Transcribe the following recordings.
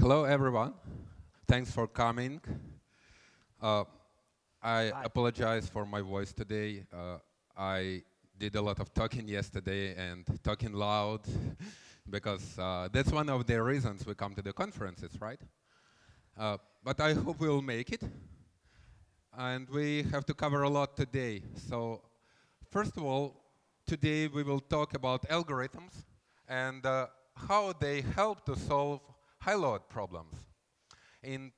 Hello, everyone. Thanks for coming. Uh, I Hi. apologize for my voice today. Uh, I did a lot of talking yesterday and talking loud because uh, that's one of the reasons we come to the conferences, right? Uh, but I hope we'll make it. And we have to cover a lot today. So, first of all, today we will talk about algorithms and uh, how they help to solve high-load problems. In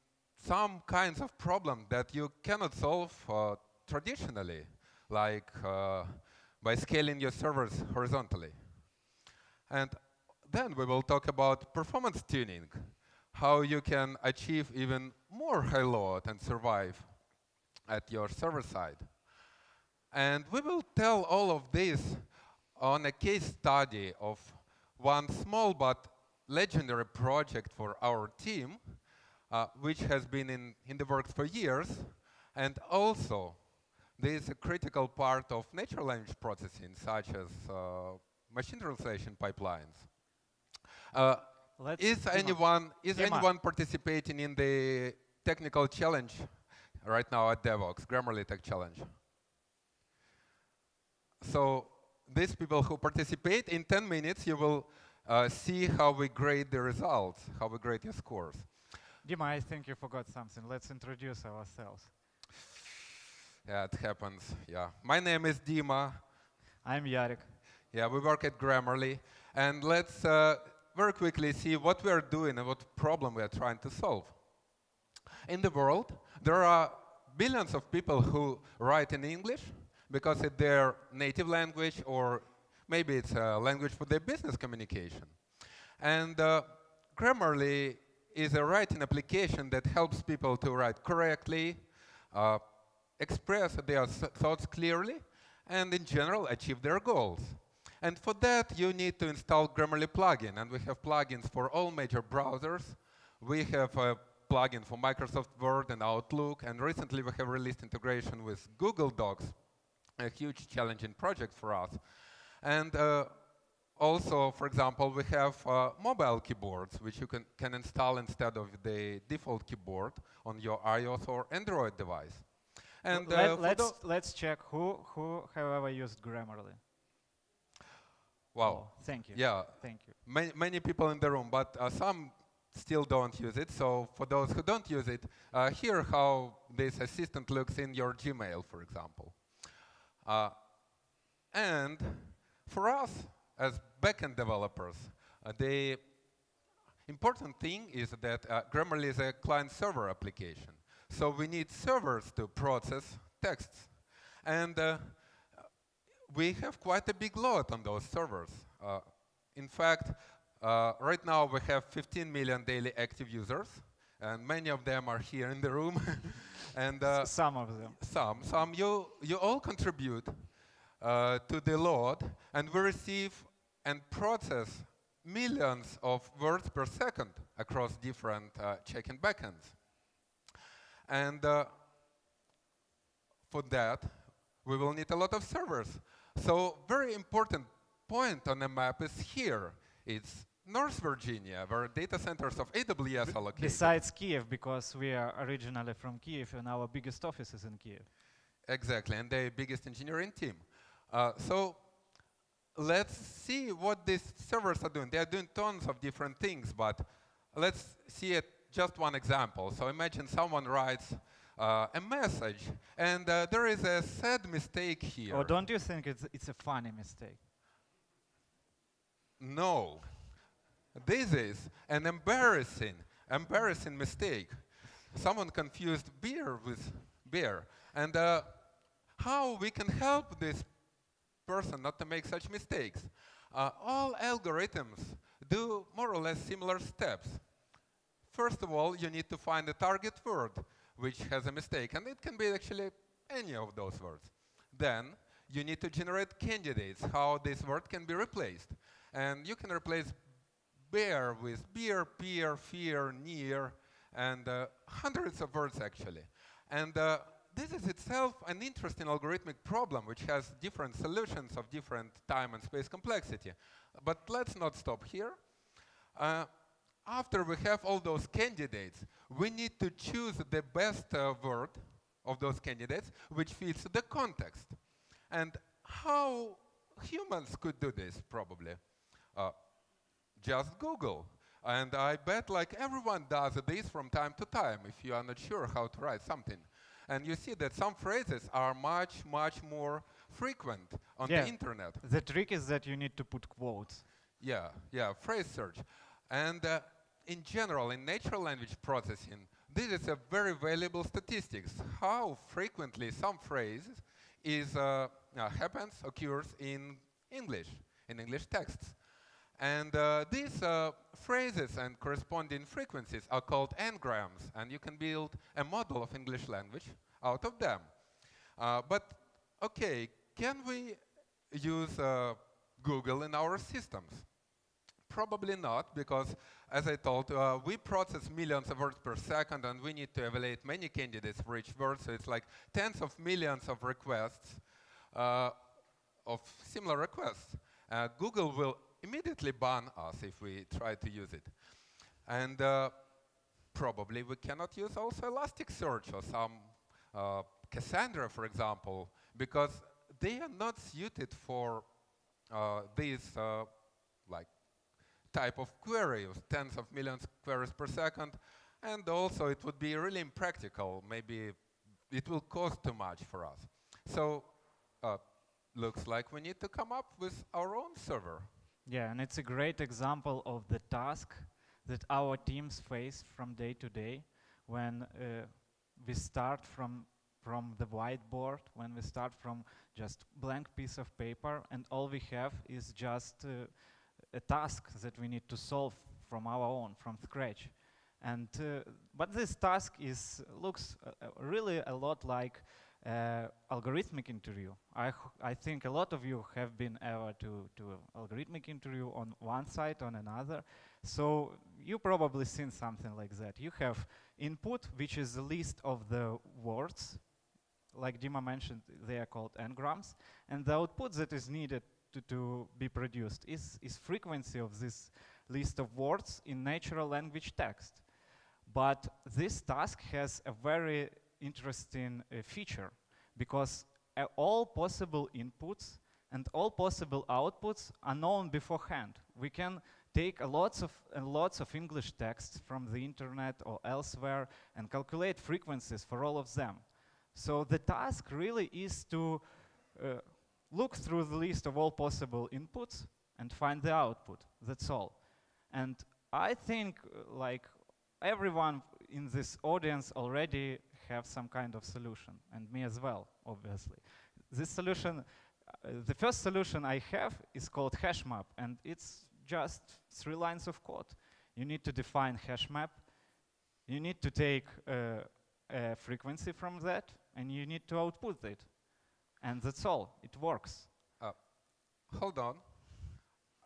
some kinds of problems that you cannot solve uh, traditionally, like uh, by scaling your servers horizontally. And then we will talk about performance tuning, how you can achieve even more high load and survive at your server side. And we will tell all of this on a case study of one small but legendary project for our team, uh, which has been in, in the works for years. And also, this is a critical part of natural language processing, such as uh, machine translation pipelines. Uh, is anyone is anyone participating in the technical challenge right now at Devoxx, Grammarly Tech Challenge? So these people who participate, in 10 minutes you will see how we grade the results, how we grade your scores. Dima, I think you forgot something. Let's introduce ourselves. Yeah, it happens, yeah. My name is Dima. I'm Yarek. Yeah, we work at Grammarly. And let's uh, very quickly see what we are doing and what problem we are trying to solve. In the world, there are billions of people who write in English because it's their native language or maybe it's a language for their business communication. And uh, Grammarly is a writing application that helps people to write correctly, uh, express their thoughts clearly, and in general achieve their goals. And for that, you need to install Grammarly plugin, and we have plugins for all major browsers. We have a plugin for Microsoft Word and Outlook, and recently we have released integration with Google Docs, a huge challenging project for us. And uh, also, for example, we have uh, mobile keyboards, which you can, can install instead of the default keyboard on your iOS or Android device. And Let, uh, let's let's check who who have ever used Grammarly. wow, Oh, thank you. yeah, Thank you. many, many people in the room, but uh, some still don't use it. So for those who don't use it, uh, here how this assistant looks in your Gmail, for example. Uh, and for us as backend developers, uh, the important thing is that uh, Grammarly is a client-server application. So we need servers to process texts. And uh, we have quite a big load on those servers. Uh, in fact, uh, right now we have 15 million daily active users, and many of them are here in the room. and uh, Some of them. some, some you, you all contribute uh, to the load, and we receive and process millions of words per second across different uh, check-in backends. And uh, for that, we will need a lot of servers. So very important point on the map is here. It's North Virginia, where data centers of AWS are located. Besides Kiev, because we are originally from Kiev and our biggest office is in Kiev. Exactly, and the biggest engineering team. Uh, so let's see what these servers are doing. They are doing tons of different things, but let's see it just one example. So imagine someone writes uh, a message, and uh, there is a sad mistake here. Or don't you think it's it's a funny mistake? No. This is an embarrassing, embarrassing mistake. Someone confused beer with beer. And uh, how we can help this person not to make such mistakes? Uh, all algorithms do more or less similar steps. First of all, you need to find a target word which has a mistake, and it can be actually any of those words. Then you need to generate candidates, how this word can be replaced. And you can replace bear with beer, peer, fear, near, and uh, hundreds of words actually. And uh, this is itself an interesting algorithmic problem which has different solutions of different time and space complexity. But let's not stop here. Uh, after we have all those candidates, we need to choose the best uh, word of those candidates which fits the context. And how humans could do this, probably? Uh, just Google. And I bet like everyone does this from time to time if you are not sure how to write something. And you see that some phrases are much, much more frequent on Yeah. the internet. The trick is that you need to put quotes. Yeah, yeah, phrase search. And uh, in general, in natural language processing, this is a very valuable statistics. How frequently some phrase is uh, uh, happens, occurs in English, in English texts. And uh, these uh, phrases and corresponding frequencies are called n-grams, and you can build a model of English language out of them. Uh, but, okay, can we use uh, Google in our systems? Probably not, because as I told, uh, we process millions of words per second and we need to evaluate many candidates for each word, so it's like tens of millions of requests, uh, of similar requests. Uh, Google will immediately ban us if we try to use it. And uh, probably we cannot use also Elasticsearch or some uh, Cassandra, for example, because they are not suited for uh, these uh, like type of query of tens of millions queries per second, and also it would be really impractical. Maybe it will cost too much for us. So uh, looks like we need to come up with our own server. Yeah, and it's a great example of the task that our teams face from day to day when uh, we start from from the whiteboard, when we start from just blank piece of paper, and all we have is just uh, a task that we need to solve from our own, from scratch. And uh, but this task is looks uh, really a lot like uh, algorithmic interview. I think a lot of you have been ever to, to algorithmic interview on one side, on another. So you probably seen something like that. You have input, which is a list of the words. Like Dima mentioned, they are called n-grams. And the output that is needed to, to be produced is, is frequency of this list of words in natural language text. But this task has a very interesting uh, feature because uh, all possible inputs and all possible outputs are known beforehand. We can take lots of uh, lots of English texts from the internet or elsewhere and calculate frequencies for all of them. So the task really is to uh, look through the list of all possible inputs and find the output. That's all. And I think uh, like everyone in this audience already have some kind of solution, and me as well, obviously. This solution, uh, the first solution I have is called hash map, and it's just three lines of code. You need to define hash map. You need to take uh, a frequency from that, and you need to output it. And that's all. It works. Hold on.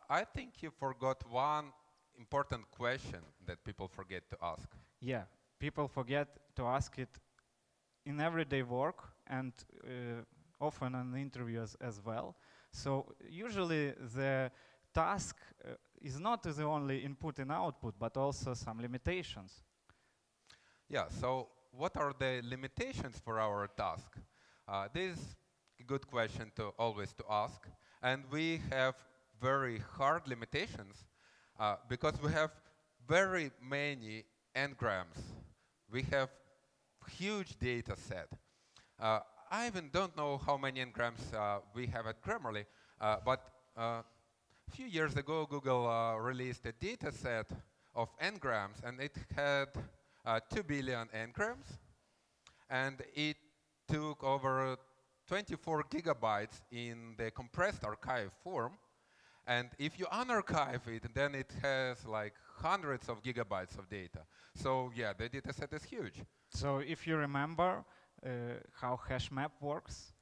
I think you forgot one important question that people forget to ask. Yeah, people forget to ask it in everyday work and uh, often in interviews as well. So usually the task uh, is not the only input and output, but also some limitations. Yeah, so what are the limitations for our task? Uh, this is a good question to always to ask. And we have very hard limitations uh, because we have very many n-grams. We have huge data set. Uh, I even don't know how many n-grams uh, we have at Grammarly, uh, but uh, a few years ago, Google uh, released a data set of n-grams, and it had uh, 2 billion n-grams, and it took over 24 gigabytes in the compressed archive form. And if you unarchive it, then it has like hundreds of gigabytes of data. So yeah, the data set is huge. So if you remember uh, how hash map works,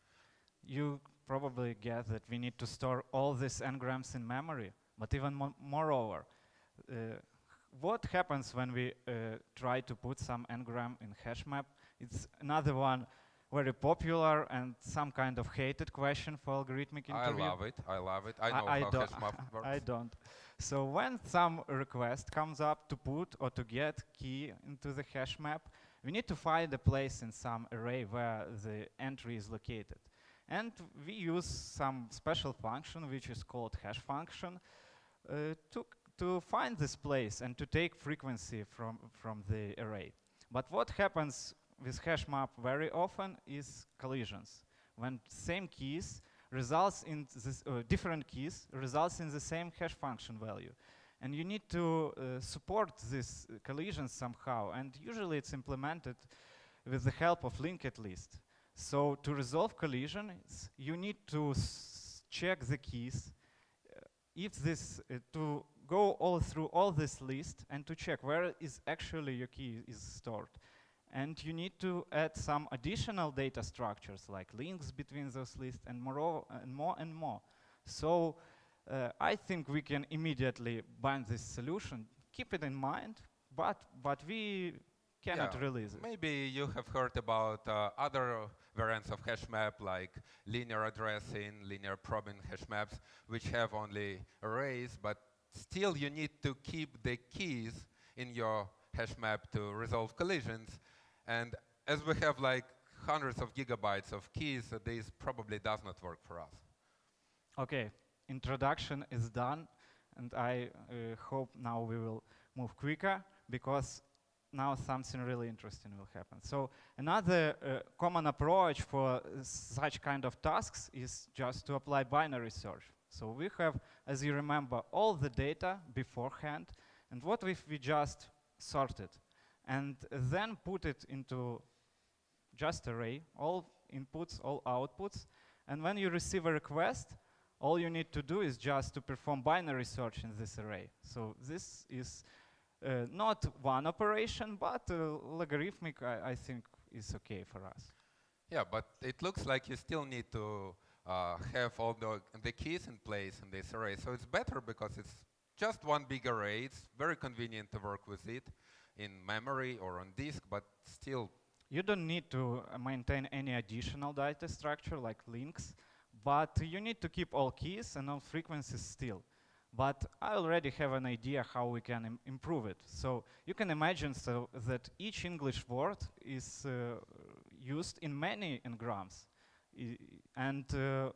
you probably get that we need to store all these n-grams in memory. But even mo moreover, uh, what happens when we uh, try to put some n-gram in hash map? It's another one very popular and some kind of hated question for algorithmic interview. I love it. I love it. I know I how don't- hash map works. I don't. So when some request comes up to put or to get key into the hash map, we need to find a place in some array where the entry is located. And we use some special function which is called hash function uh, to, to find this place and to take frequency from, from the array. But what happens with hash map very often is collisions. When same keys results in this, uh, different keys results in the same hash function value. And you need to uh, support these collisions somehow. And usually it's implemented with the help of linked list. So to resolve collisions, you need to check the keys. uh, if this, uh, to go all through all this list and to check where is actually your key is stored. And you need to add some additional data structures like links between those lists and more and more and more. So uh, I think we can immediately bind this solution. Keep it in mind, but but we cannot Yeah, release it. Maybe you have heard about uh, other variants of hash map like linear addressing, linear probing hash maps, which have only arrays, but still you need to keep the keys in your hash map to resolve collisions. And as we have like hundreds of gigabytes of keys, uh, this probably does not work for us. Okay, introduction is done, and I uh, hope now we will move quicker because now something really interesting will happen. So another uh, common approach for such kind of tasks is just to apply binary search. So we have, as you remember, all the data beforehand, and what if we just sort it and then put it into just array, all inputs, all outputs, and when you receive a request, all you need to do is just to perform binary search in this array. So this is uh, not one operation, but uh, logarithmic, I, I think, is okay for us. Yeah, but it looks like you still need to uh, have all the, the keys in place in this array. So it's better because it's just one big array. It's very convenient to work with it in memory or on disk, but still, You don't need to uh, maintain any additional data structure like links, but you need to keep all keys and all frequencies still. But I already have an idea how we can Im- improve it. So you can imagine so that each English word is uh, used in many n-grams. I- and uh,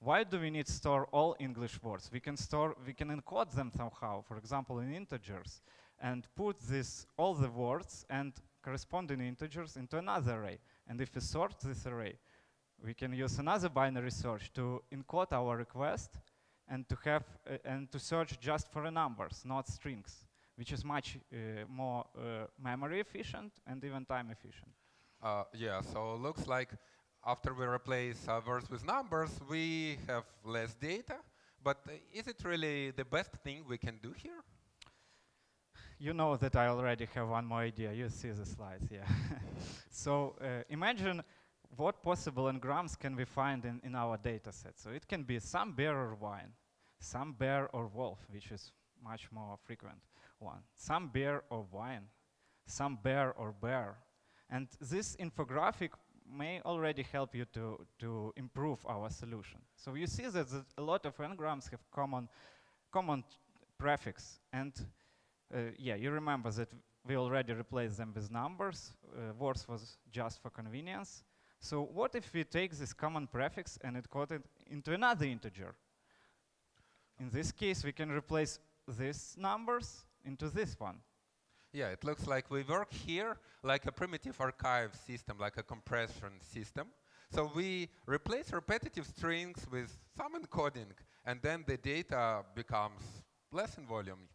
why do we need to store all English words? We can store, we can encode them somehow, for example, in integers, and put this, all the words and corresponding integers into another array. And if we sort this array, we can use another binary search to encode our request and to have uh, and to search just for numbers, not strings, which is much uh, more uh, memory efficient and even time efficient. uh, yeah, so it looks like after we replace words with numbers, we have less data. But uh, is it really the best thing we can do here? You know that I already have one more idea. You see the slides, yeah. so uh, imagine what possible n-grams can we find in, in our data set. So it can be some bear or wine, some bear or wolf, which is much more frequent one, some bear or wine, some bear or bear. And this infographic may already help you to, to improve our solution. So you see that a lot of n-grams have common, common prefix. And yeah, you remember that we already replaced them with numbers. Uh, words was just for convenience. So what if we take this common prefix and it encode it into another integer? In this case, we can replace these numbers into this one. Yeah, it looks like we work here like a primitive archive system, like a compression system. So we replace repetitive strings with some encoding, and then the data becomes less in volume.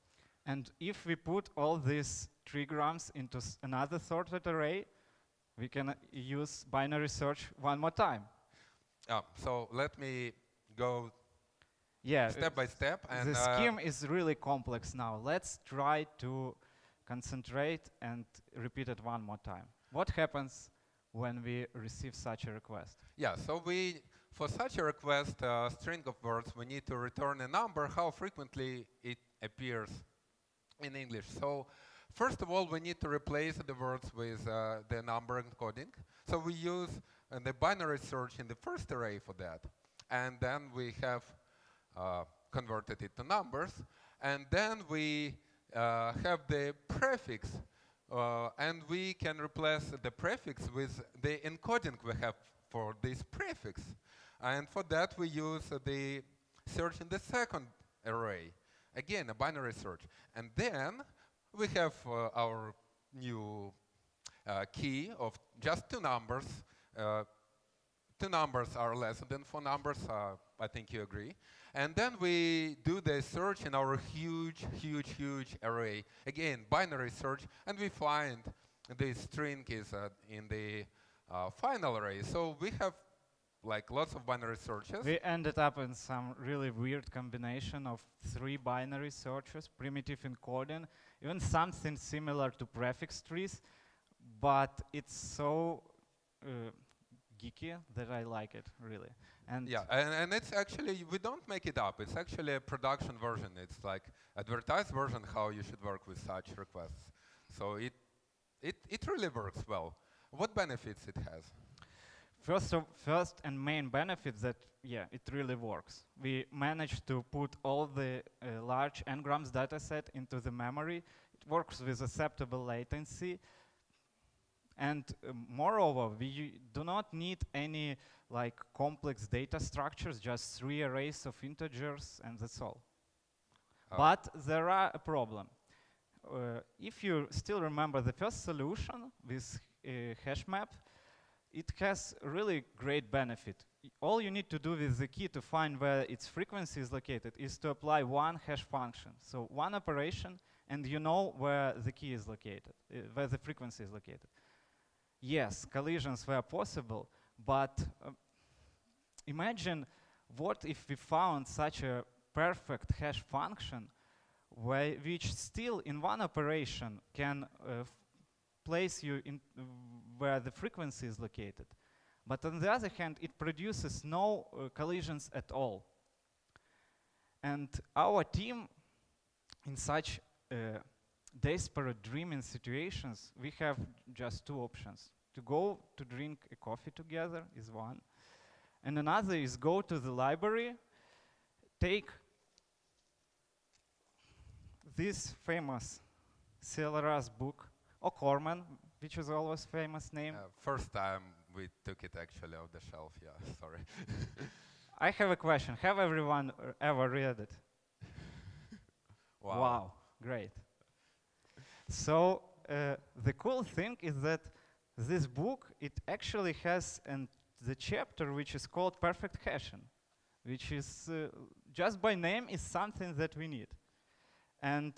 And if we put all these trigrams into s- another sorted array, we can uh, use binary search one more time. Yeah, so let me go Yeah, step by step. And the uh, scheme is really complex now. Let's try to concentrate and repeat it one more time. What happens when we receive such a request? Yeah, so we, for such a request, uh, string of words, we need to return a number, how frequently it appears in English. So first of all, we need to replace the words with uh, the number encoding. So we use and the binary search in the first array for that. And then we have uh, converted it to numbers. And then we uh, have the prefix. Uh, and we can replace the prefix with the encoding we have for this prefix. And for that, we use the search in the second array. Again, a binary search. And then we have uh, our new uh, key of just two numbers. Uh, two numbers are less than four numbers, uh, I think you agree. And then we do the search in our huge, huge, huge array. Again, binary search, and we find the string is uh, in the uh, final array. So we have like lots of binary searches. We ended up in some really weird combination of three binary searches, primitive encoding, even something similar to prefix trees, but it's so uh, geeky that I like it really. And yeah, and, and it's actually we don't make it up. It's actually a production version. It's like advertised version how you should work with such requests. So it it it really works well. What benefits it has? First, of, first and main benefit that, yeah, it really works. We managed to put all the uh, large n-grams dataset into the memory. It works with acceptable latency. And uh, moreover, we do not need any like complex data structures, just three arrays of integers and that's all. Oh. But there are a problem. Uh, if you still remember the first solution with uh, hash map, it has really great benefit. All you need to do with the key to find where its frequency is located is to apply one hash function. So one operation, and you know where the key is located, uh, where the frequency is located. Yes, collisions were possible, but uh, imagine what if we found such a perfect hash function which still in one operation can uh, place you in where the frequency is located. But on the other hand, it produces no uh, collisions at all. And our team, in such uh, desperate dreaming situations, we have just two options. To go to drink a coffee together is one. And another is go to the library, take this famous CLRS book, O'Corman, which is always famous name. Uh, first time we took it actually off the shelf, yeah, sorry. I have a question. Have everyone ever read it? wow. wow. great. So uh, the cool thing is that this book, it actually has an, the chapter which is called perfect hashing, which is uh, just by name is something that we need. And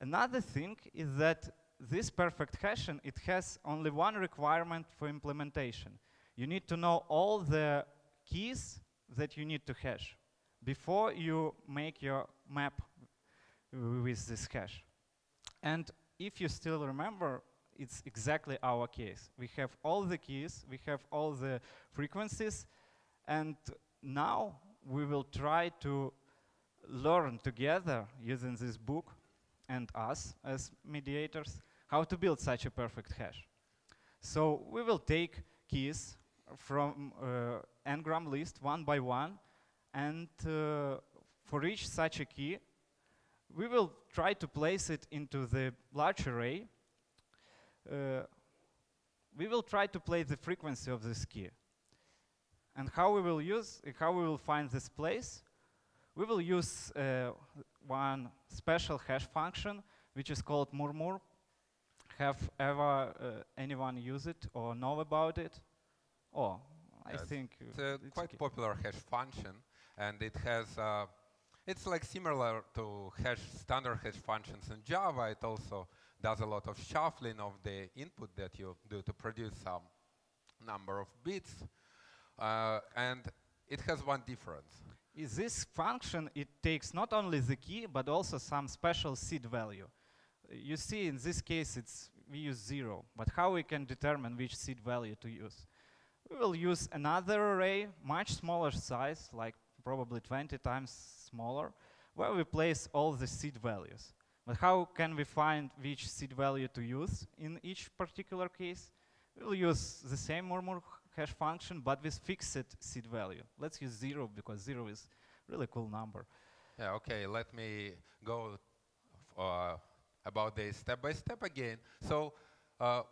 another thing is that this perfect hashing, it has only one requirement for implementation. You need to know all the keys that you need to hash before you make your map with this hash. And if you still remember, it's exactly our case. We have all the keys, we have all the frequencies, and now we will try to learn together using this book and us as mediators how to build such a perfect hash. So we will take keys from uh, n-gram list one by one, and uh, for each such a key, we will try to place it into the large array. Uh, we will try to place the frequency of this key. And how we will use, how we will find this place, we will use uh, one special hash function, which is called murmur have ever uh, anyone use it or know about it? Oh, I think it's a it's quite okay. popular hash function, and it has uh, it's like similar to hash standard hash functions in Java. It also does a lot of shuffling of the input that you do to produce some number of bits, uh, and it has one difference. Is this function, it takes not only the key, but also some special seed value you see in this case it's we use zero, but how we can determine which seed value to use? We will use another array, much smaller size, like probably 20 times smaller, where we place all the seed values. But how can we find which seed value to use in each particular case? We'll use the same murmur hash function, but with fixed seed value. Let's use zero because zero is really cool number. Yeah, okay, let me go uh, about this step by step again. So uh,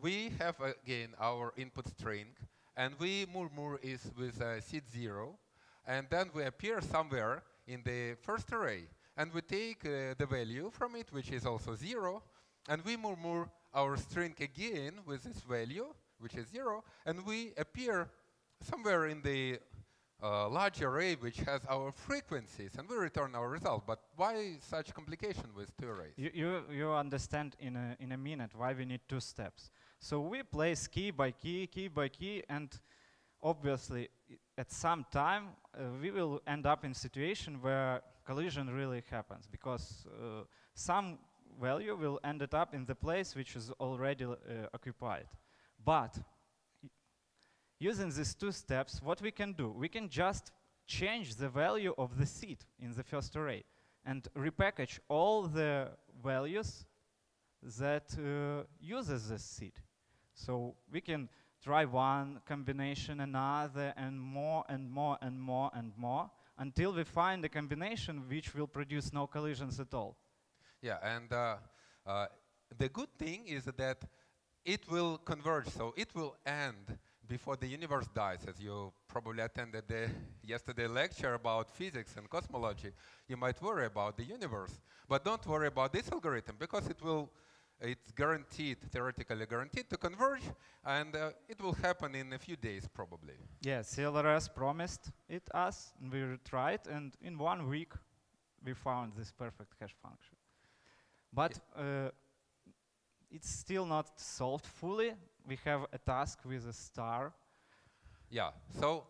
we have again our input string, and we murmur is with uh, seed zero, and then we appear somewhere in the first array, and we take uh, the value from it, which is also zero, and we murmur our string again with this value, which is zero, and we appear somewhere in the uh, large array which has our frequencies, and we return our result. But why such complication with two arrays? You, you, you understand in a, in a minute why we need two steps. So we place key by key, key by key, and obviously at some time uh, we will end up in situation where collision really happens because uh, some value will end up in the place which is already uh, occupied. But using these two steps, what we can do, we can just change the value of the seed in the first array and repackage all the values that uh, uses this seed. So we can try one combination, another, and more and more and more and more until we find a combination which will produce no collisions at all. Yeah, and uh, uh, the good thing is that it will converge, so it will end before the universe dies, as you probably attended the yesterday lecture about physics and cosmology, you might worry about the universe. But don't worry about this algorithm, because it will, it's guaranteed, theoretically guaranteed to converge, and uh, it will happen in a few days, probably. Yeah, CLRS promised it us, and we tried, and in one week, we found this perfect hash function. But uh, it's still not solved fully. We have a task with a star. Yeah, so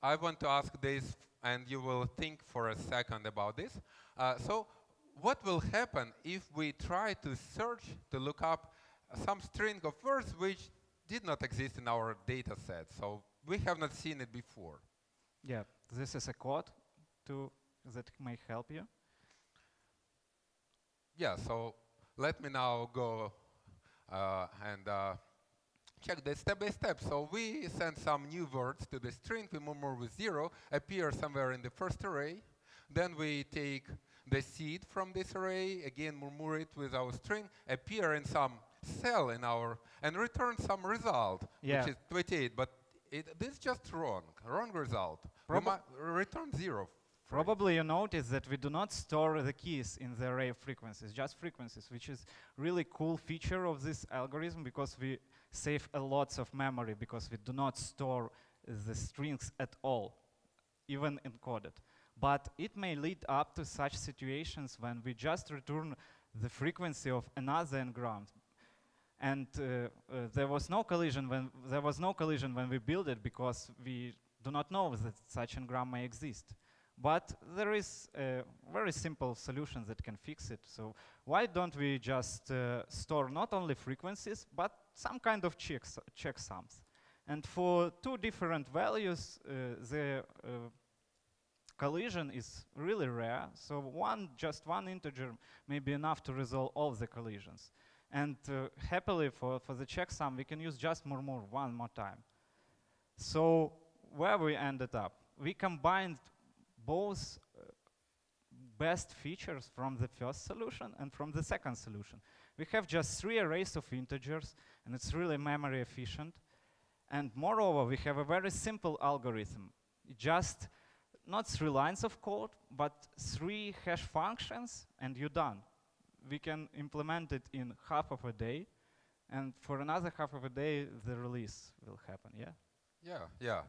I want to ask this, and you will think for a second about this. Uh, so what will happen if we try to search to look up some string of words which did not exist in our data set? So we have not seen it before. Yeah, this is a code to that may help you. Yeah, so let me now go uh, and uh, check this step by step. So we send some new words to the string, we murmur with zero, appear somewhere in the first array. Then we take the seed from this array, again murmur it with our string, appear in some cell in our, and return some result, yeah. which is 28. But it, this is just wrong, wrong result. Return zero Probably you notice that we do not store the keys in the array of frequencies, just frequencies, which is really cool feature of this algorithm because we save a lots of memory because we do not store the strings at all, even encoded. But it may lead up to such situations when we just return the frequency of another n-gram. And uh, uh, there was no collision when there was no collision when we built it because we do not know that such n-gram may exist. But there is a very simple solution that can fix it. So why don't we just uh, store not only frequencies, but some kind of checks, checksums? And for two different values, uh, the uh, collision is really rare. So one, just one integer may be enough to resolve all the collisions. And uh, happily for, for the checksum, we can use just murmur one more time. So where we ended up, we combined both best features from the first solution and from the second solution. We have just three arrays of integers, and it's really memory efficient. And moreover, we have a very simple algorithm. Just not three lines of code, but three hash functions, and you're done. We can implement it in half of a day, and for another half of a day, the release will happen, yeah? Yeah, yeah.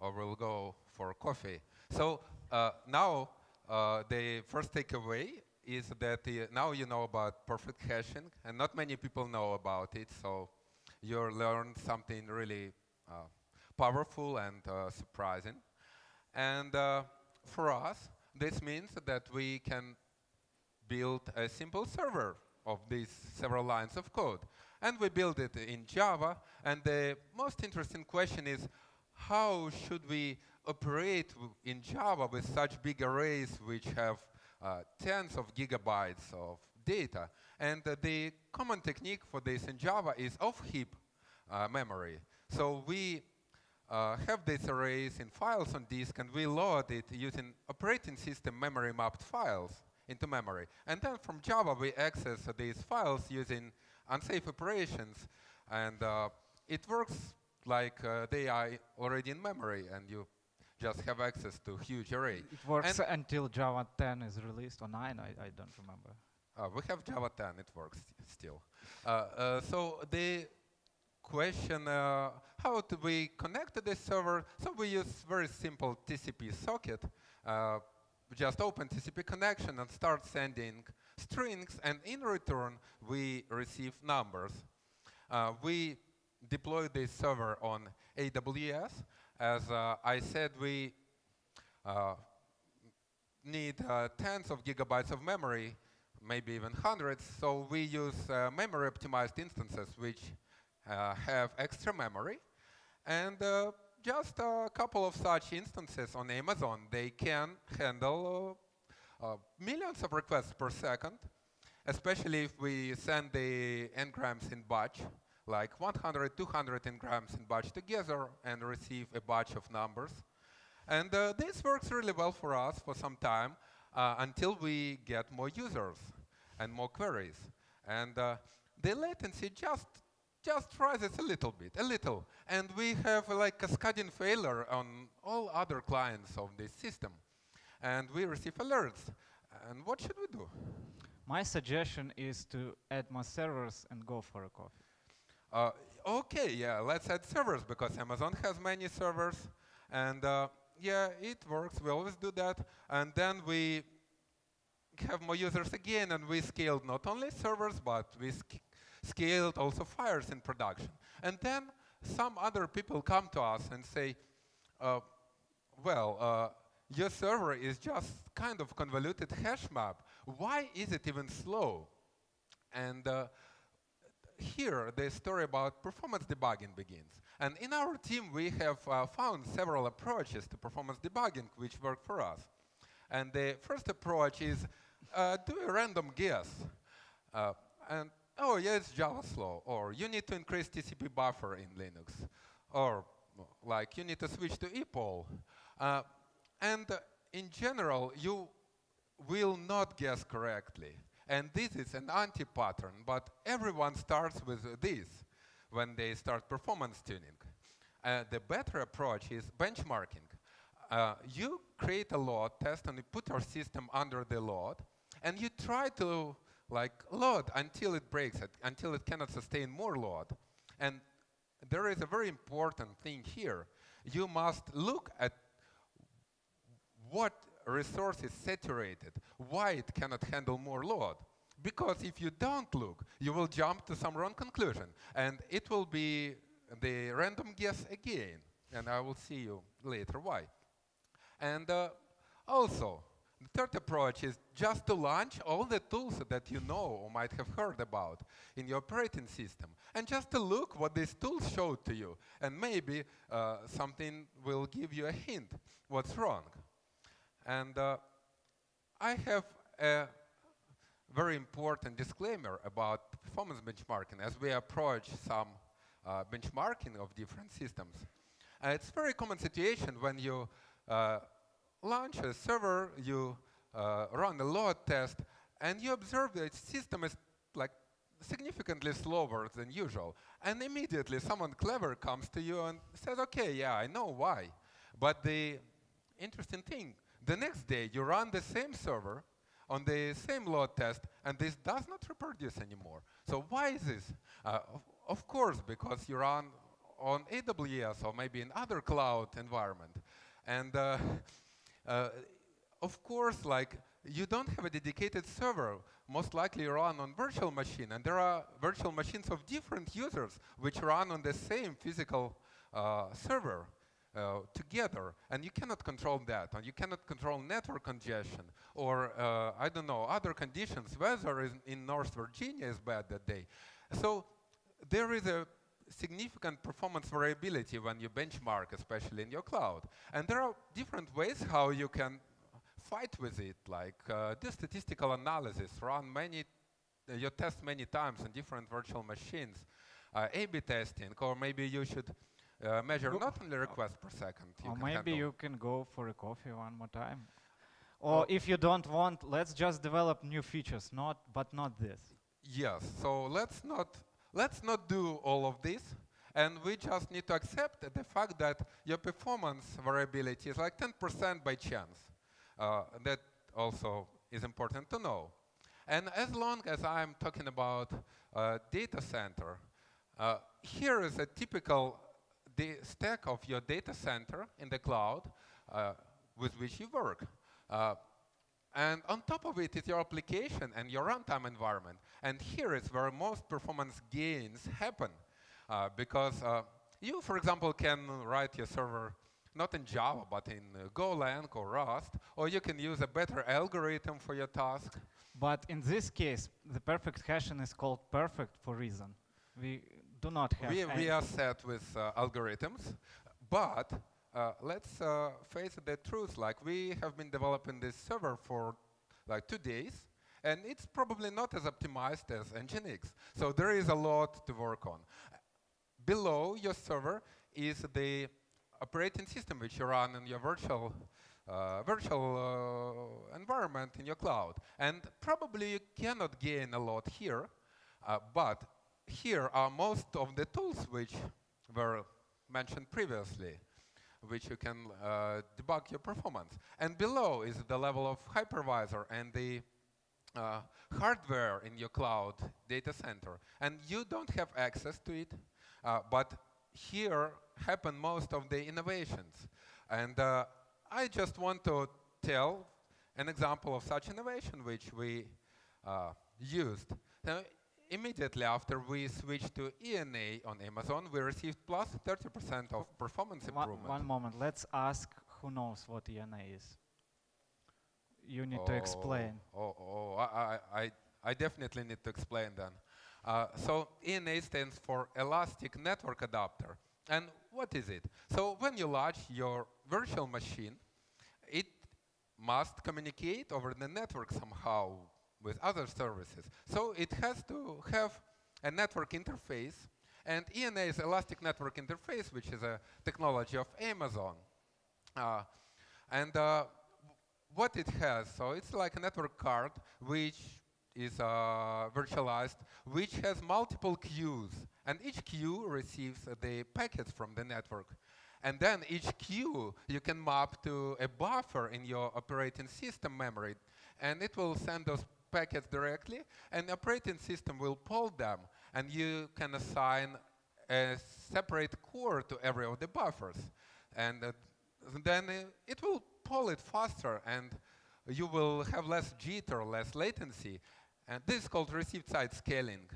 Or we'll go for coffee. So uh, now uh, the first takeaway is that uh, now you know about perfect hashing, and not many people know about it. So you learned something really uh, powerful and uh, surprising. And uh, for us, this means that we can build a simple server of these several lines of code. And we build it in Java. And the most interesting question is, how should we operate in Java with such big arrays which have uh, tens of gigabytes of data. And uh, the common technique for this in Java is off-heap uh, memory. So we uh, have these arrays in files on disk, and we load it using operating system memory mapped files into memory. And then from Java, we access these files using unsafe operations, and uh, it works like uh, they are already in memory, and you just have access to huge array. It works And- until Java 10 is released or 9, I, I don't remember. Uh, we have Java 10, it works still. Uh, uh, so the question, uh, how do we connect to this server? So we use very simple TCP socket. Uh, just open TCP connection and start sending strings, and in return, we receive numbers. Uh, we deploy this server on AWS. As uh, I said, we uh, need uh, tens of gigabytes of memory, maybe even hundreds. So we use uh, memory optimized instances which have extra memory. And just a couple of such instances on Amazon, they can handle uh, millions of requests per second, especially if we send the n-grams in batch, like 100, 200 n-grams in batch together and receive a batch of numbers. And uh, this works really well for us for some time uh, until we get more users and more queries. And uh, the latency just just rises a little bit, a little. And we have like cascading failure on all other clients of this system. And we receive alerts. And what should we do? My suggestion is to add more servers and go for a coffee. Uh, okay, yeah, let's add servers because Amazon has many servers. And uh, yeah, it works. We always do that. And then we have more users again, and we scaled not only servers, but we sc scaled also fires in production. And then some other people come to us and say, uh, well, uh, your server is just kind of convoluted hash map. Why is it even slow? And uh, here the story about performance debugging begins. And in our team, we have uh, found several approaches to performance debugging which work for us. And the first approach is uh, do a random guess. Uh, and oh, yeah, it's Java slow. Or you need to increase TCP buffer in Linux. Or like you need to switch to epoll. Uh, and uh, in general, you will not guess correctly. And this is an anti-pattern, but everyone starts with this when they start performance tuning. Uh, the better approach is benchmarking. Uh, you create a load test and you put your system under the load, and you try to like load until it breaks it, until it cannot sustain more load. And there is a very important thing here. You must look at what resource is saturated, why it cannot handle more load. Because if you don't look, you will jump to some wrong conclusion, and it will be the random guess again. And I will see you later why. And uh, also, the third approach is just to launch all the tools that you know or might have heard about in your operating system, and just to look what these tools showed to you, and maybe uh, something will give you a hint what's wrong. And uh, I have a very important disclaimer about performance benchmarking as we approach some uh, benchmarking of different systems. Uh, it's a very common situation when you uh, launch a server, you uh, run a load test, and you observe that system is like significantly slower than usual. And immediately someone clever comes to you and says, okay, yeah, I know why. But the interesting thing, the next day you run the same server on the same load test, and this does not reproduce anymore. So why is this? Uh, of, of course, because you run on AWS or maybe in other cloud environment. And uh, uh, of course, like you don't have a dedicated server. Most likely you run on virtual machine, and there are virtual machines of different users which run on the same physical uh, server. Uh, together, and you cannot control that, and you cannot control network congestion, or uh, I don't know other conditions. Weather in, in North Virginia is bad that day, so there is a significant performance variability when you benchmark, especially in your cloud. And there are different ways how you can fight with it, like uh, do statistical analysis, run many, uh, you test many times on different virtual machines, uh, A-B testing, or maybe you should uh, measure Go- not only requests per second. You or can maybe handle- you can go for a coffee one more time. Or if you don't want, let's just develop new features, not but not this. Yes. So let's not let's not do all of this, and we just need to accept the fact that your performance variability is like 10% by chance. Uh, that also is important to know. And as long as I'm talking about uh, data center, uh, here is a typical the stack of your data center in the cloud uh, with which you work. Uh, and on top of it is your application and your runtime environment. And here is where most performance gains happen. Uh, because uh, you, for example, can write your server not in Java, but in uh, Golang or Rust, or you can use a better algorithm for your task. But in this case, the perfect hashing is called perfect for reason. We do not have We, we are set with uh, algorithms, but uh, let's uh, face the truth. Like we have been developing this server for like two days, and it's probably not as optimized as Nginx. So there is a lot to work on. Below your server is the operating system which you run in your virtual uh, virtual uh, environment in your cloud. And probably you cannot gain a lot here, uh, but here are most of the tools which were mentioned previously, which you can uh, debug your performance. And below is the level of hypervisor and the uh, hardware in your cloud data center. And you don't have access to it, uh, but here happen most of the innovations. And uh, I just want to tell an example of such innovation which we uh, used. Immediately after we switched to ENA on Amazon, we received plus 30% of performance One- improvement. One moment, let's ask who knows what ENA is. You need to explain. Oh, oh, I, I, I, I definitely need to explain then. Uh, so ENA stands for Elastic Network Adapter. And what is it? So when you launch your virtual machine, it must communicate over the network somehow with other services. So it has to have a network interface. And ENA is Elastic Network Interface, which is a technology of Amazon. Uh, and uh, what it has, so it's like a network card which is uh, virtualized, which has multiple queues. And each queue receives the packets from the network. And then each queue you can map to a buffer in your operating system memory. And it will send those packets directly, and the operating system will pull them. And you can assign a separate core to every of the buffers. And uh, then uh, it will pull it faster and you will have less jitter, less latency. And this is called received side scaling.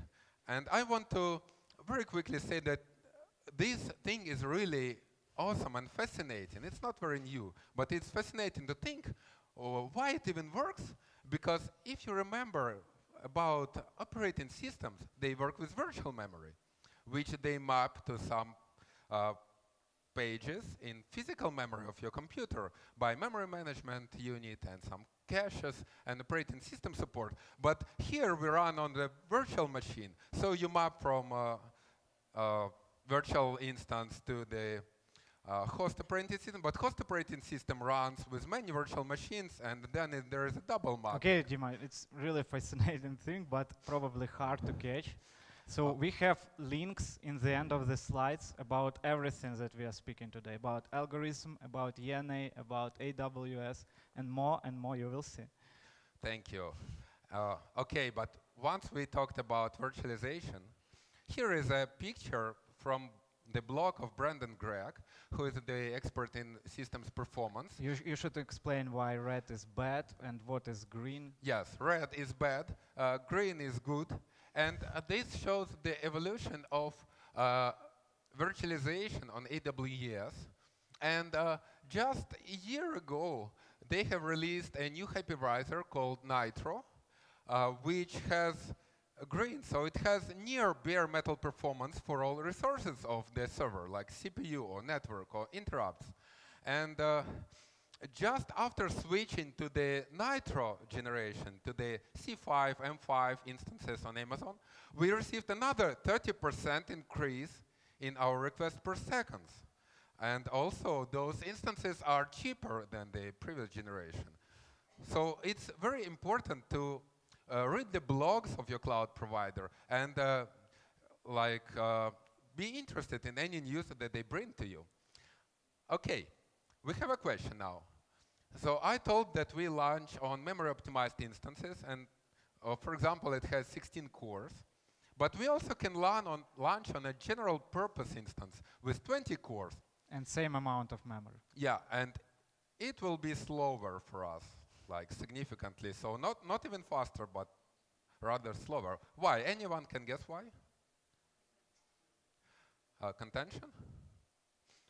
And I want to very quickly say that this thing is really awesome and fascinating. It's not very new, but it's fascinating to think uh, why it even works. Because if you remember about operating systems, they work with virtual memory, which they map to some uh, pages in physical memory of your computer by memory management unit and some caches and operating system support. But here we run on the virtual machine. So you map from uh, uh, virtual instance to the uh, host operating system, but host operating system runs with many virtual machines, and then it, there is a double map. Okay, Dima, it's really fascinating thing, but probably hard to catch. So Oh. we have links in the end of the slides about everything that we are speaking today, about algorithm, about ENA, about AWS, and more and more you will see. Thank you. Uh, okay, but once we talked about virtualization, here is a picture from the blog of Brendan Gregg, who is the expert in systems performance. You, sh- you should explain why red is bad and what is green. Yes, red is bad, uh, green is good, and uh, this shows the evolution of uh, virtualization on AWS. And uh, just a year ago, they have released a new hypervisor called Nitro, uh, which has green, so it has near bare metal performance for all resources of the server, like CPU or network or interrupts. And uh, just after switching to the Nitro generation, to the C5, M5 instances on Amazon, we received another 30% increase in our request per seconds. And also, those instances are cheaper than the previous generation. So it's very important to read the blogs of your cloud provider and uh, like uh, be interested in any news that they bring to you. Okay, we have a question now. So I told that we launch on memory optimized instances and uh, for example it has 16 cores. But we also can launch on, launch on a general purpose instance with 20 cores. And same amount of memory. Yeah, and it will be slower for us, like significantly. So not, not even faster, but rather slower. Why? Anyone can guess why? Uh, contention?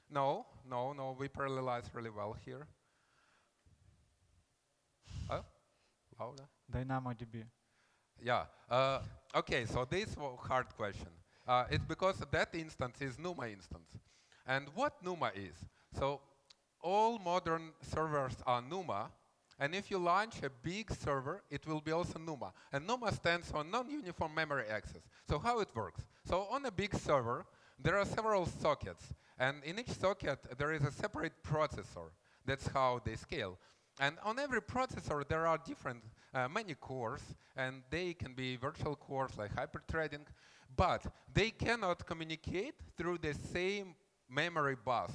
No, no, no, we parallelize really well here. Oh, louder? DynamoDB. Yeah. Uh, okay, so this hard question. Uh, it's because that instance is NUMA instance. And what NUMA is? So all modern servers are NUMA, and if you launch a big server, it will be also NUMA. And NUMA stands for Non-Uniform Memory Access. So how it works? So on a big server, there are several sockets. And in each socket, there is a separate processor. That's how they scale. And on every processor, there are different, uh, many cores, and they can be virtual cores like hyperthreading, but they cannot communicate through the same memory bus,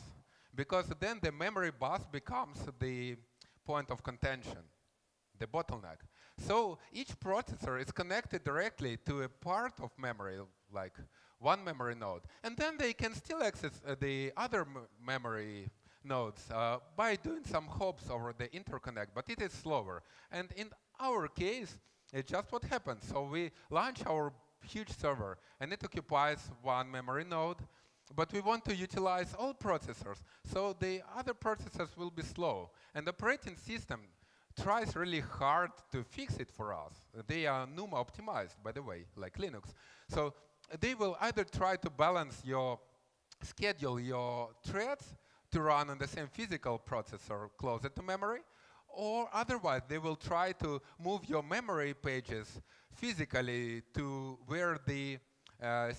because then the memory bus becomes the point of contention, the bottleneck. So each processor is connected directly to a part of memory, like one memory node. And then they can still access uh, the other memory nodes uh, by doing some hops over the interconnect, but it is slower. And in our case, it's just what happens. So we launch our huge server, and it occupies one memory node, but we want to utilize all processors, so the other processors will be slow. And the operating system tries really hard to fix it for us. They are NUMA optimized, by the way, like Linux. So they will either try to balance your schedule your threads to run on the same physical processor closer to memory, or otherwise they will try to move your memory pages physically to where the uh,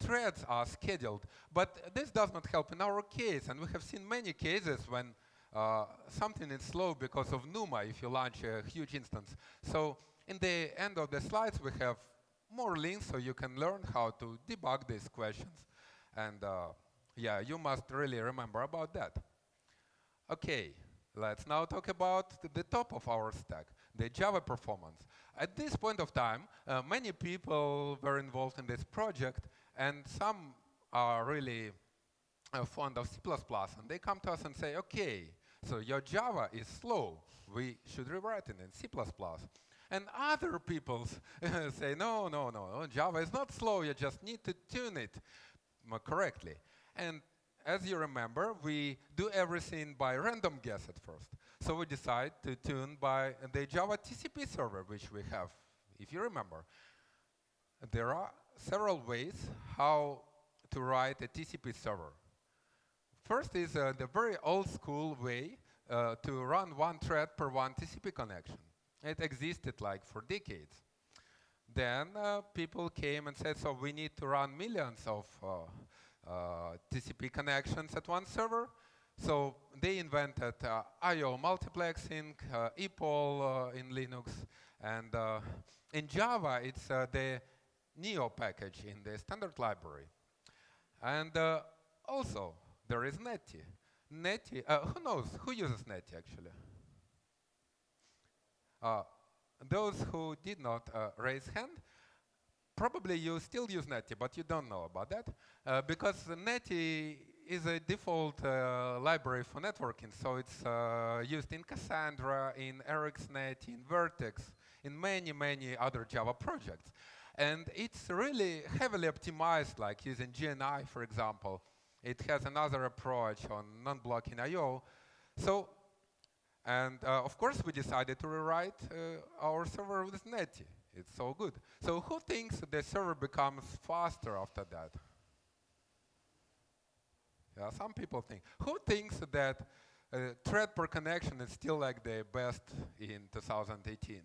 threads are scheduled. But this does not help in our case, and we have seen many cases when uh, something is slow because of NUMA if you launch a huge instance. So in the end of the slides, we have more links so you can learn how to debug these questions. And uh, yeah, you must really remember about that. Okay, let's now talk about the top of our stack, the Java performance. At this point of time, uh, many people were involved in this project, and some are really uh, fond of C++, and they come to us and say, okay, so your Java is slow. We should rewrite it in C++. And other people say, no, no, no, Java is not slow, you just need to tune it correctly. And as you remember, we do everything by random guess at first. So we decide to tune by the Java TCP server, which we have, if you remember. There are several ways how to write a TCP server. First is uh, the very old school way uh, to run one thread per one TCP connection. It existed like for decades. Then uh, people came and said, so we need to run millions of uh, uh, TCP connections at one server. So they invented uh, I.O. multiplexing, epoll in Linux, and in Java, it's the NIO package in the standard library. And also, there is Netty. Netty, uh, who knows, who uses Netty actually? Uh, those who did not uh, raise hand, probably you still use Netty, but you don't know about that, uh, because Netty is a default uh, library for networking, so it's uh, used in Cassandra, in RxNetty, in Vert.x, in many, many other Java projects. And it's really heavily optimized, like using JNI, for example. It has another approach on non-blocking I.O. So and uh, of course, we decided to rewrite uh, our server with Netty. It's so good. So who thinks the server becomes faster after that? Yeah, some people think. Who thinks that uh, thread per connection is still like the best in 2018?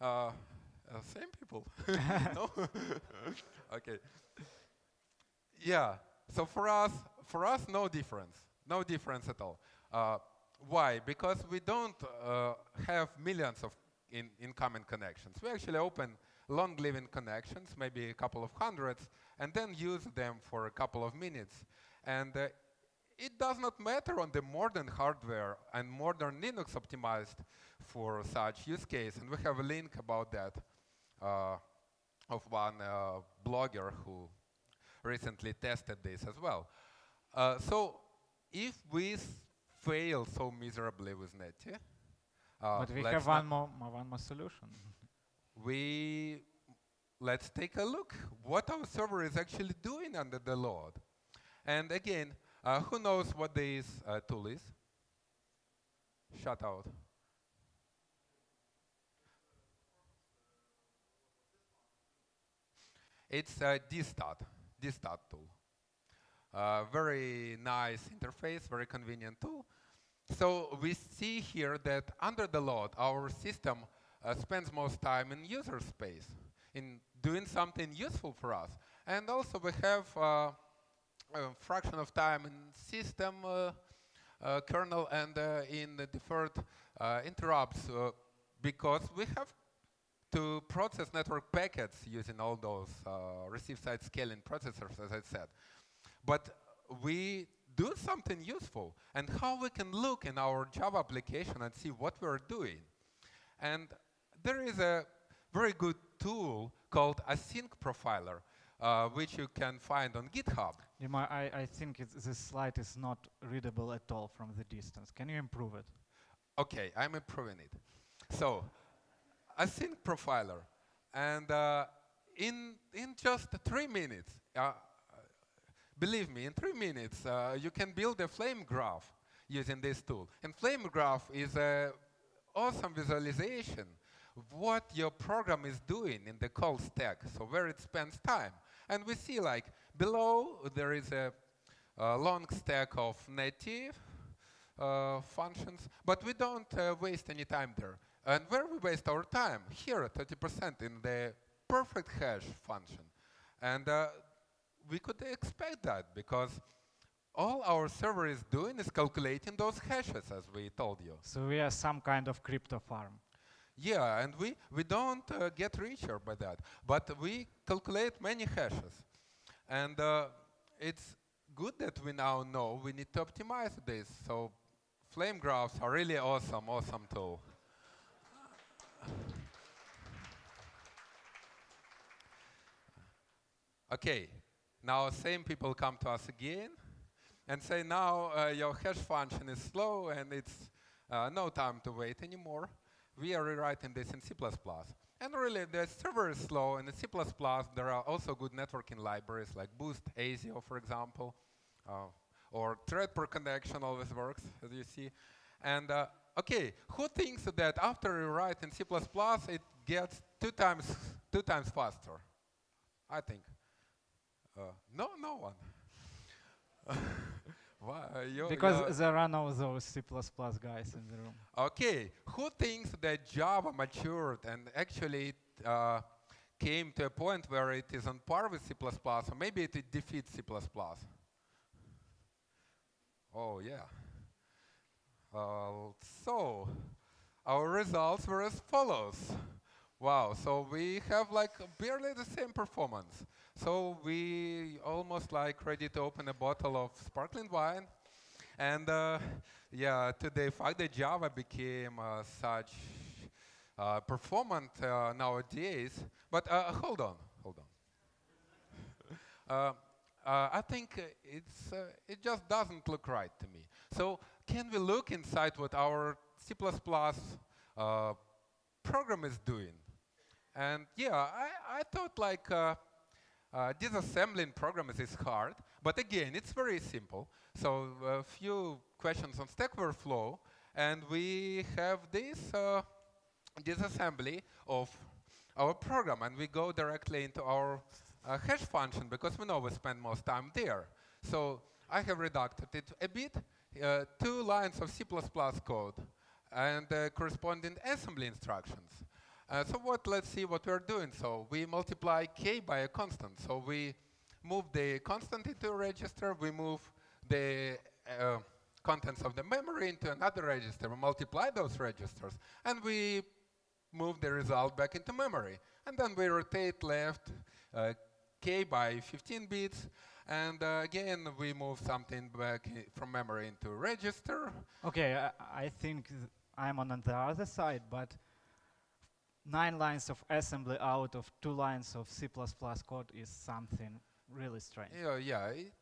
Uh, Uh, same people. no? okay. Yeah. So for us, for us, no difference. No difference at all. Uh, why? Because we don't uh, have millions of in incoming connections. We actually open long-living connections, maybe a couple of hundreds, and then use them for a couple of minutes. And uh, it does not matter on the modern hardware and modern Linux optimized for such use case. And we have a link about that uh, of one uh, blogger who recently tested this as well. Uh, so if we fail so miserably with Netty, uh, but we have one more, one more solution. we let's take a look what our server is actually doing under the load. And again, uh, who knows what this uh, tool is? Shout out. It's a dstat, dstat tool. Uh, very nice interface, very convenient tool. So we see here that under the load, our system uh, spends most time in user space, in doing something useful for us. And also we have uh, a fraction of time in system uh, uh, kernel and uh, in the deferred interrupts because we have to process network packets using all those receive side scaling processors, as I said. But we do something useful and how we can look in our Java application and see what we're doing. And there is a very good tool called Async Profiler, uh, which you can find on GitHub. Dima, I, I think this slide is not readable at all from the distance. Can you improve it? Okay, I'm improving it. So, Async Profiler. And uh, in, in just three minutes, uh, Believe me, in three minutes, uh, you can build a flame graph using this tool. And flame graph is an awesome visualization of what your program is doing in the call stack, so where it spends time. And we see like below there is a, a long stack of native uh, functions, but we don't uh, waste any time there. And where we waste our time? Here, 30% in the perfect hash function. And uh, we could expect that because all our server is doing is calculating those hashes, as we told you. So we are some kind of crypto farm. Yeah, and we, we don't uh, get richer by that, but we calculate many hashes. And uh, it's good that we now know we need to optimize this. So flame graphs are really awesome, awesome tool. okay, now same people come to us again and say now uh, your hash function is slow and it's uh, no time to wait anymore. We are rewriting this in C++. And really, the server is slow, and in C++, there are also good networking libraries like Boost, ASIO, for example, uh, or thread per connection always works, as you see. And uh, okay, who thinks that after you write in C++, it gets two times, two times faster? I think. Uh, no, no one. Why, uh, because you're there are no those C++ guys in the room. Okay, who thinks that Java matured and actually uh, came to a point where it is on par with C++, or maybe it, it defeats C++? Oh, yeah. Uh, so, our results were as follows. Wow, so we have like barely the same performance. So we almost like ready to open a bottle of sparkling wine. And uh, yeah, to the fact that Java became uh, such uh, performant uh, nowadays. But uh, hold on, hold on. Uh, I think it's, it just doesn't look right to me. So can we look inside what our C++ program is doing? And yeah, I, I thought like uh, disassembling programs is hard, but again, it's very simple. So a few questions on Stack Overflow, and we have this uh, disassembly of our program, and we go directly into our uh, hash function because we know we spend most time there. So I have reducted it a bit, uh, two lines of C++ code and uh, corresponding assembly instructions. Uh, so what, let's see what we're doing. So we multiply k by a constant. So we move the constant into a register, we move the uh, contents of the memory into another register, we multiply those registers, and we move the result back into memory. And then we rotate left uh, k by 15 bits, and uh, again we move something back from memory into a register. Okay, I, I think I'm on the other side, but nine lines of assembly out of two lines of C++ code is something really strange. Yeah, yeah, it,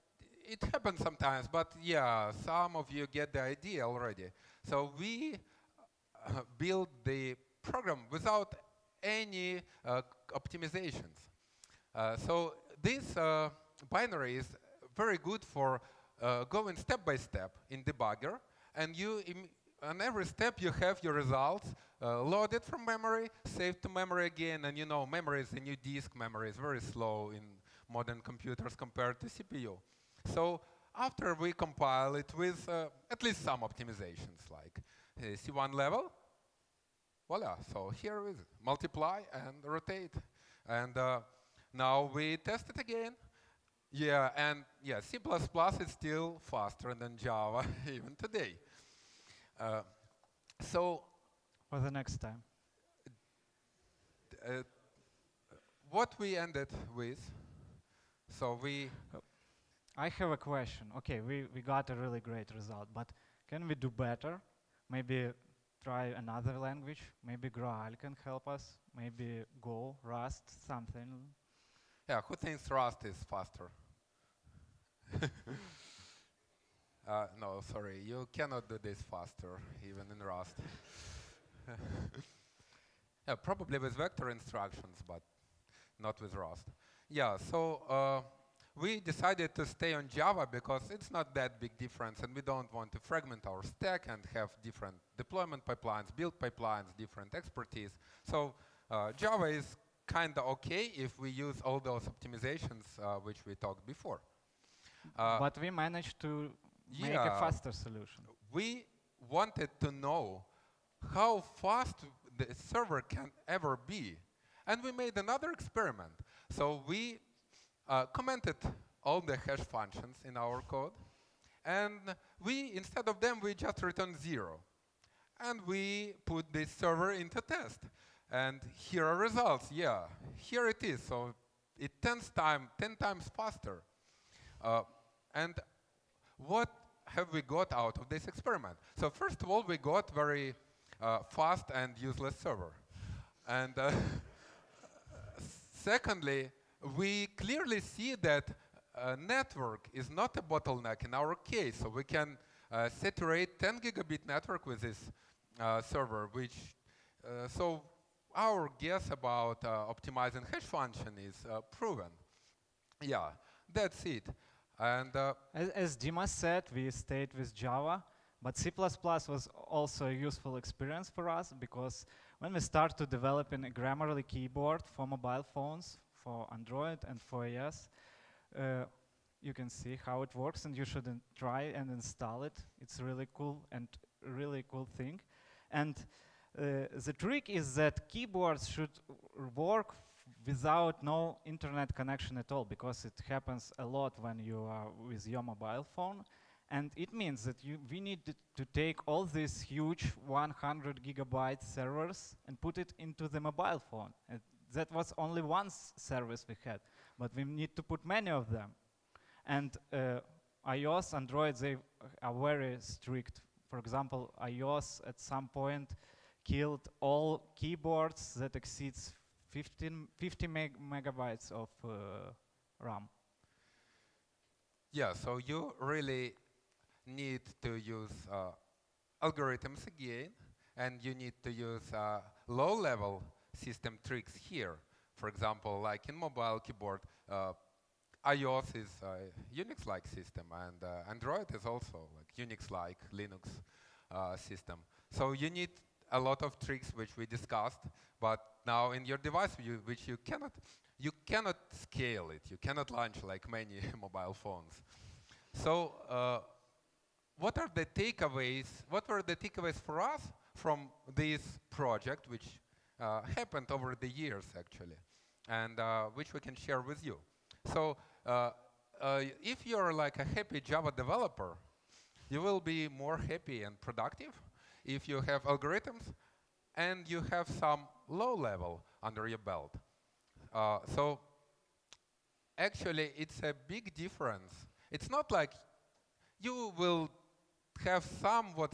it happens sometimes, but yeah, some of you get the idea already. So we uh, build the program without any uh, optimizations. Uh, so this uh, binary is very good for uh, going step by step in debugger, and you on every step you have your results uh, loaded from memory, saved to memory again, and you know memory is a new disk, memory is very slow in modern computers compared to CPU. So after we compile it with uh, at least some optimizations like uh, C1 level, voila, so here is multiply and rotate. And uh, now we test it again. Yeah, and yeah, C++ is still faster than Java even today. Uh, so for the next time. Uh, what we ended with, so we. I have a question. Okay, we, we got a really great result, but can we do better? Maybe try another language. Maybe Graal can help us. Maybe Go, Rust, something. Yeah, who thinks Rust is faster? uh, no, sorry, you cannot do this faster, even in Rust. yeah, probably with vector instructions, but not with Rust. Yeah, so uh, we decided to stay on Java because it's not that big difference and we don't want to fragment our stack and have different deployment pipelines, build pipelines, different expertise. So uh, Java is kind of okay if we use all those optimizations uh, which we talked before. Uh, but we managed to yeah, make a faster solution. We wanted to know how fast the server can ever be. And we made another experiment. So we uh, commented all the hash functions in our code. And we, instead of them, we just returned zero. And we put this server into test. And here are results. Yeah, here it is. So it 10 time, 10 times faster. Uh, and what have we got out of this experiment? So first of all, we got very uh, fast and useless server. And uh, secondly, we clearly see that a network is not a bottleneck in our case. So we can uh, saturate 10 gigabit network with this uh, server, which, uh, so our guess about uh, optimizing hash function is proven. Yeah, that's it. And as, as Dimas said, we stayed with Java. But C++ was also a useful experience for us because when we start to develop a Grammarly keyboard for mobile phones, for Android and for iOS, uh, you can see how it works and you should try and install it. It's really cool and really cool thing. And uh, the trick is that keyboards should work without no internet connection at all because it happens a lot when you are with your mobile phone and it means that you, we need to take all these huge 100 gigabyte servers and put it into the mobile phone. And that was only one service we had, but we need to put many of them. And uh, iOS, Android, they are very strict. For example, iOS at some point killed all keyboards that exceeds 15, 50 meg megabytes of uh, RAM. Yeah, so you really need to use uh, algorithms again, and you need to use uh, low-level system tricks here. For example, like in mobile keyboard, uh, iOS is a Unix-like system, and uh, Android is also like Unix-like Linux uh, system. So you need a lot of tricks which we discussed, but now in your device, you, which you cannot, you cannot scale it. You cannot launch like many mobile phones. So uh, what are the takeaways? What were the takeaways for us from this project, which uh, happened over the years, actually, and uh, which we can share with you. So uh, uh, if you're like a happy Java developer, you will be more happy and productive if you have algorithms and you have some low level under your belt. Uh, so actually, it's a big difference. It's not like you will have somewhat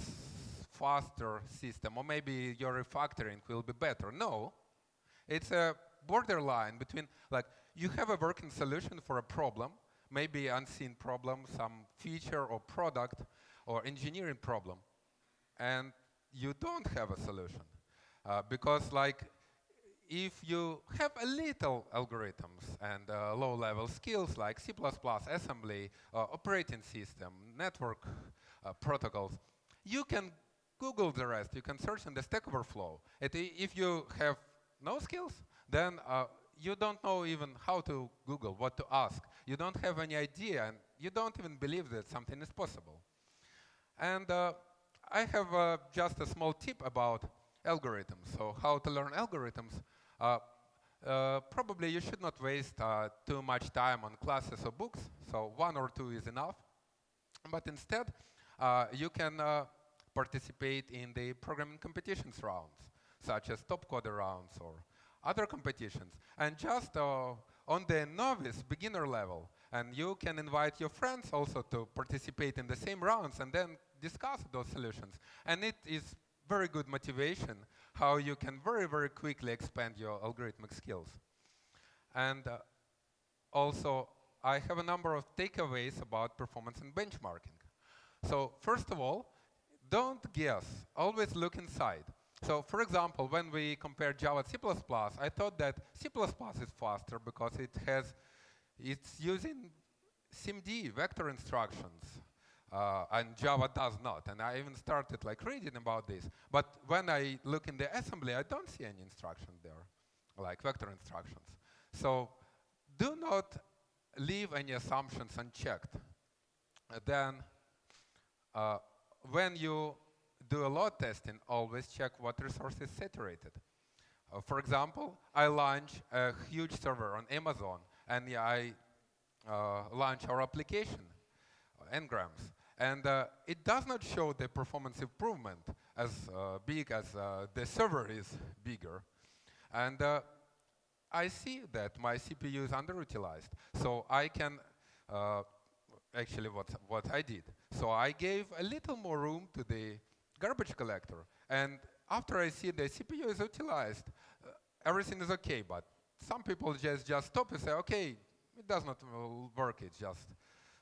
faster system, or maybe your refactoring will be better. No, it's a borderline between, like, you have a working solution for a problem, maybe unseen problem, some feature or product or engineering problem, and you don't have a solution. Uh, because, like, if you have a little algorithms and uh, low-level skills like C++, assembly, uh, operating system, network uh, protocols, you can Google the rest. You can search in the Stack Overflow. And if you have no skills, then uh, you don't know even how to Google, what to ask. You don't have any idea, and you don't even believe that something is possible. And uh, I have uh, just a small tip about algorithms. So how to learn algorithms. Uh, uh, probably you should not waste uh, too much time on classes or books. So one or two is enough. But instead, you can participate in the programming competitions rounds, such as top Topcoder rounds or other competitions. And just uh, on the novice, beginner level, and you can invite your friends also to participate in the same rounds and then discuss those solutions. And it is very good motivation how you can very, very quickly expand your algorithmic skills. And uh, also, I have a number of takeaways about performance and benchmarking. So first of all, don't guess, always look inside. So for example, when we compare Java C++, I thought that C++ is faster because it has, it's using SIMD vector instructions, uh, and Java does not. And I even started like reading about this. But when I look in the assembly, I don't see any instruction there, like vector instructions. So do not leave any assumptions unchecked. Uh, then uh, when you do a load testing, always check what resource is saturated. Uh, for example, I launch a huge server on Amazon, and I uh, launch our application, uh, n-grams. And uh, it does not show the performance improvement as uh, big as uh, the server is bigger. And I see that my CPU is underutilized. So I can actually what, what I did. So I gave a little more room to the garbage collector. And after I see the CPU is utilized, uh, everything is okay. But some people just, just stop and say, okay, it does not work. It just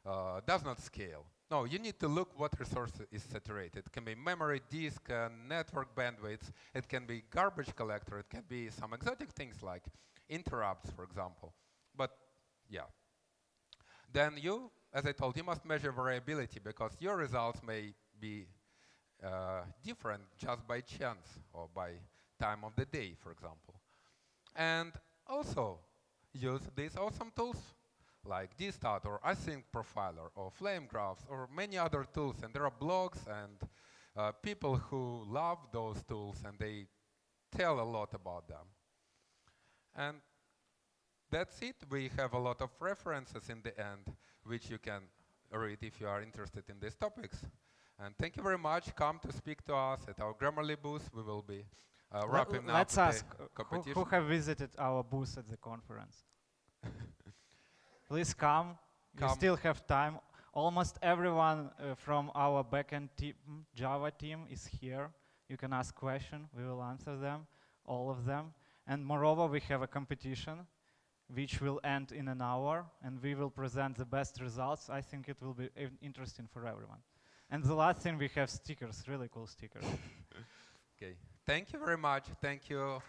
uh, does not scale. No, you need to look what resource is saturated. It can be memory, disk, uh, network bandwidth. It can be garbage collector. It can be some exotic things like interrupts, for example. But yeah. Then you as I told you, must measure variability because your results may be uh, different just by chance or by time of the day, for example. And also use these awesome tools like dstat or async profiler or flame graphs or many other tools. And there are blogs and uh, people who love those tools and they tell a lot about them. And that's it. We have a lot of references in the end, which you can read if you are interested in these topics. And thank you very much. Come to speak to us at our Grammarly booth. We will be uh, wrapping Let's up ask who, who, have visited our booth at the conference. Please come. come. You still have time. Almost everyone uh, from our backend team, Java team is here. You can ask questions. We will answer them, all of them. And moreover, we have a competition which will end in an hour, and we will present the best results. I think it will be interesting for everyone. And the last thing, we have stickers, really cool stickers. okay. Thank you very much. Thank you.